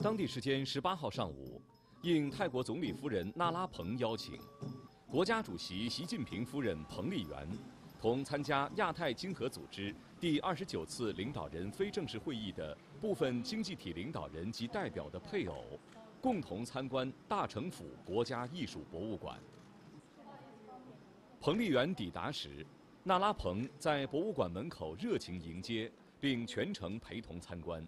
当地时间十八号上午，应泰国总理夫人纳拉蓬邀请，国家主席习近平夫人彭丽媛同参加亚太经合组织第二十九次领导人非正式会议的部分经济体领导人及代表的配偶，共同参观大城府国家艺术博物馆。彭丽媛抵达时，纳拉蓬在博物馆门口热情迎接，并全程陪同参观。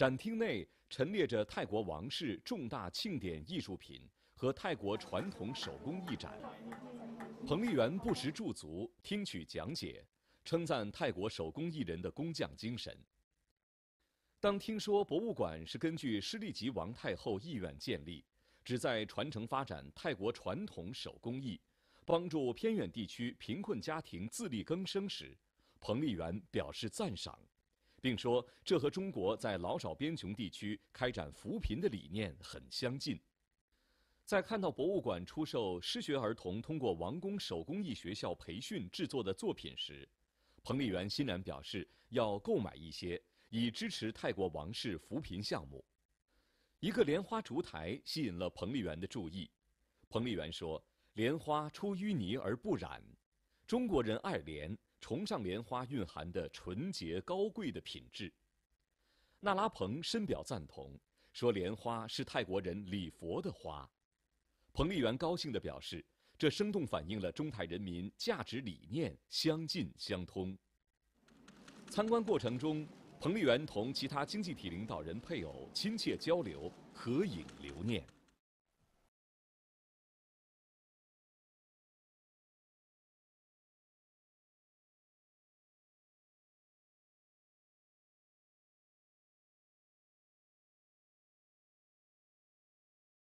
展厅内陈列着泰国王室重大庆典艺术品和泰国传统手工艺展。彭丽媛不时驻足听取讲解，称赞泰国手工艺人的工匠精神。当听说博物馆是根据施利吉王太后意愿建立，旨在传承发展泰国传统手工艺，帮助偏远地区贫困家庭自力更生时，彭丽媛表示赞赏。并说，这和中国在老少边穷地区开展扶贫的理念很相近。在看到博物馆出售失学儿童通过王宫手工艺学校培训制作的作品时，彭丽媛欣然表示要购买一些，以支持泰国王室扶贫项目。一个莲花烛台吸引了彭丽媛的注意。彭丽媛说：“莲花出淤泥而不染，中国人爱莲。”崇尚莲花蕴含的纯洁高贵的品质，那拉蓬深表赞同，说莲花是泰国人礼佛的花。彭丽媛高兴地表示，这生动反映了中泰人民价值理念相近相通。参观过程中，彭丽媛同其他经济体领导人配偶亲切交流，合影留念。